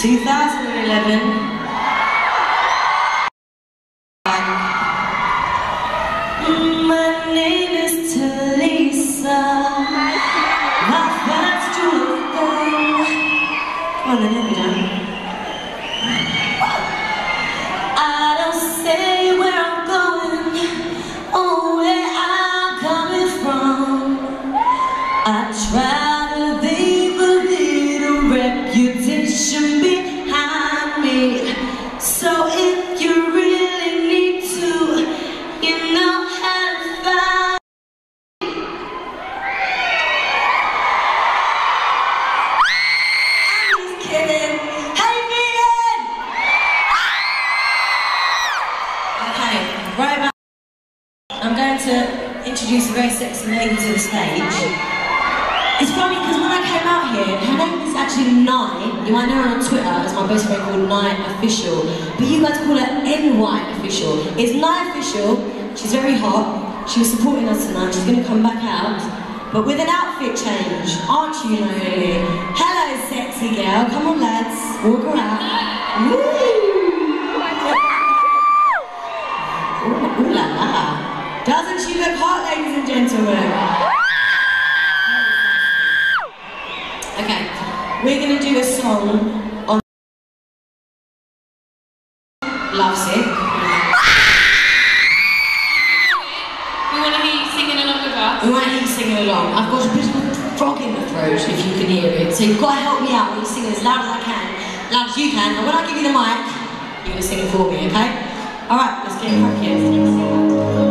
2011. My name is. My. I don't say where I'm going or where I'm coming from. I try Okay, right about. I'm going to introduce a very sexy lady to the stage. It's funny because when I came out here, her name is actually Ny. You might know her on Twitter as my best friend called Ny Official. But you guys call her NY Official. It's Ny Official. She's very hot. She was supporting us tonight. She's going to come back out. But with an outfit change, aren't you? Hello, sexy girl. Come on, lads. Walk around. Woo! Ladies and gentlemen? Okay, we're gonna do a song on Lovesick. We want to hear you singing along with us. We won't need singing along. I've got a bit of a frog in the throat, if you can hear it. So you've got to help me out when you sing as loud as I can, loud as you can. And when I give you the mic, you're gonna sing it for me, okay? All right, let's get cracking.